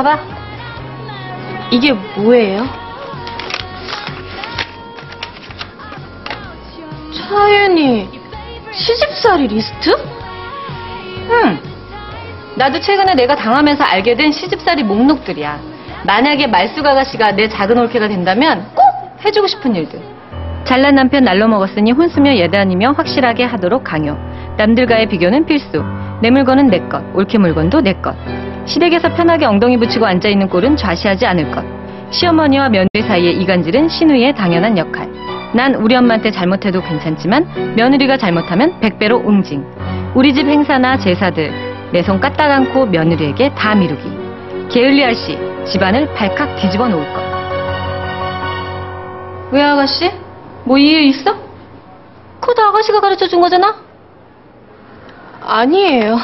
봐봐. 이게 뭐예요? 차윤이 시집살이 리스트? 응. 나도 최근에 내가 당하면서 알게 된 시집살이 목록들이야. 만약에 말숙 아가씨가 내 작은 올케가 된다면 꼭 해주고 싶은 일들. 잘난 남편 날로 먹었으니 혼수며 예단이며 확실하게 하도록 강요. 남들과의 비교는 필수. 내 물건은 내 것, 올케 물건도 내 것. 시댁에서 편하게 엉덩이 붙이고 앉아있는 꼴은 좌시하지 않을 것. 시어머니와 며느리 사이의 이간질은 신우의 당연한 역할. 난 우리 엄마한테 잘못해도 괜찮지만 며느리가 잘못하면 백배로 응징. 우리 집 행사나 제사들 내 손 까딱 않고 며느리에게 다 미루기. 게을리할 시 집안을 발칵 뒤집어 놓을 것. 왜 아가씨? 뭐 이유 있어? 그거 다 아가씨가 가르쳐 준 거잖아? 아니에요.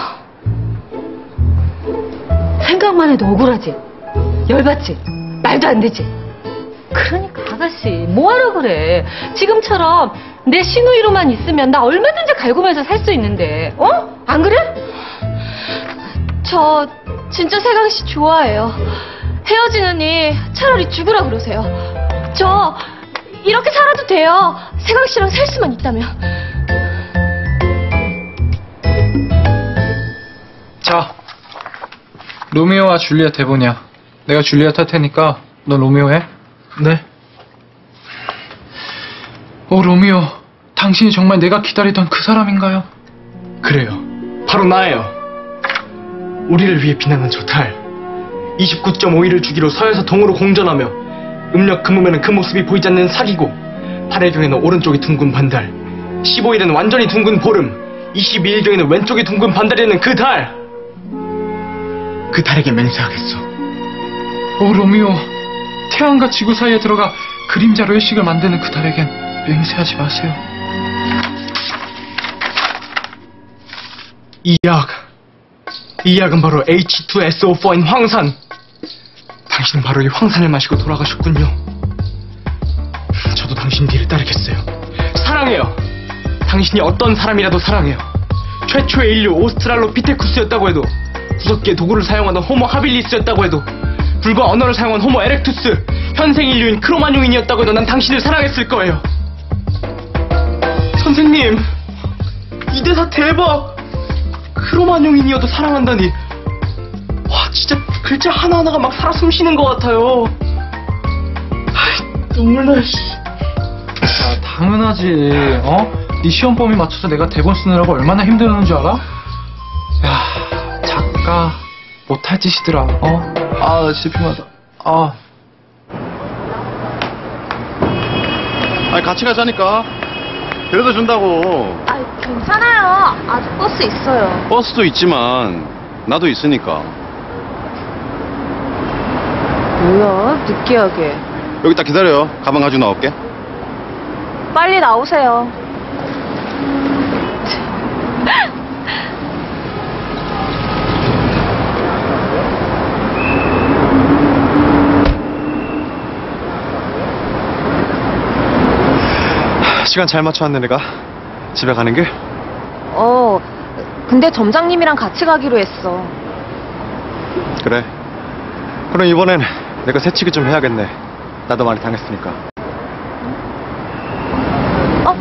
생각만 해도 억울하지? 열받지? 말도 안 되지? 그러니까 아가씨 뭐하러 그래 지금처럼 내 신우이로만 있으면 나 얼마든지 갈구면서 살 수 있는데 어? 안 그래? 저 진짜 세강 씨 좋아해요. 헤어지느니 차라리 죽으라 그러세요. 저 이렇게 살아도 돼요. 세강 씨랑 살 수만 있다면. 로미오와 줄리엣 대본이야. 내가 줄리엣 할 테니까 넌 로미오 해. 네. 오, 로미오. 당신이 정말 내가 기다리던 그 사람인가요? 그래요. 바로 나예요. 우리를 위해 비난한 저 달. 29.5일을 주기로 서에서 동으로 공전하며 음력 금음에는 그 모습이 보이지 않는 사기고 8일경에는 오른쪽이 둥근 반달 15일에는 완전히 둥근 보름 22일경에는 왼쪽이 둥근 반달이는 그 달! 그 달에게 맹세하겠어. 오, 로미오. 태양과 지구 사이에 들어가 그림자로 일식을 만드는 그 달에겐 맹세하지 마세요. 이 약. 이 약은 바로 H2SO4인 황산. 당신은 바로 이 황산을 마시고 돌아가셨군요. 저도 당신 뒤를 따르겠어요. 사랑해요. 당신이 어떤 사람이라도 사랑해요. 최초의 인류 오스트랄로피테쿠스였다고 해도 구석기에 도구를 사용하던 호모 하빌리스였다고 해도 불과 언어를 사용한 호모 에렉투스 현생 인류인 크로마뇽인이었다고 해도 난 당신을 사랑했을 거예요. 선생님, 이 대사 대박! 크로마뇽인이어도 사랑한다니. 와, 진짜 글자 하나하나가 막 살아 숨쉬는 것 같아요. 아이, 눈물 나, 씨. 야, 당연하지. 어? 네 시험 범위 맞춰서 내가 대본 쓰느라고 얼마나 힘들었는 줄 알아? 야, 작가 못할 짓이더라. 어? 아, 나 진짜 피곤하다. 아. 아니 같이 가자니까 데려다 준다고 아, 괜찮아요. 아직 버스 있어요. 버스도 있지만 나도 있으니까 뭐야, 느끼하게. 여기 딱 기다려 가방 가지고 나올게 빨리 나오세요. 시간 잘 맞춰왔네 내가 집에 가는 길? 어, 근데 점장님이랑 같이 가기로 했어. 그래 그럼 이번엔 내가 새치기 좀 해야겠네 나도 많이 당했으니까 어?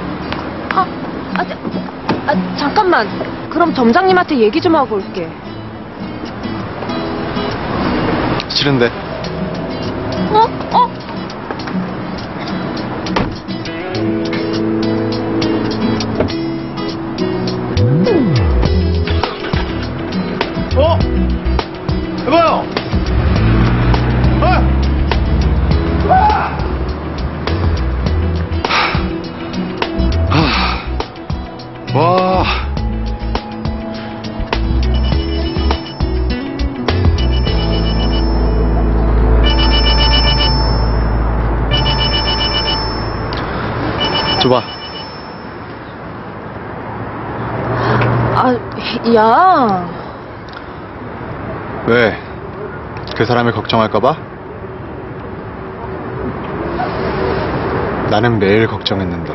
아, 아, 자, 아, 잠깐만. 그럼 점장님한테 얘기 좀 하고 올게. 싫은데 어? 어? 어? 여보요 어? 하, 와 줘봐 아, 야. 왜? 그 사람을 걱정할까봐? 나는 매일 걱정했는데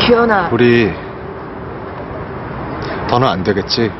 기현아. 우리 더는 안 되겠지?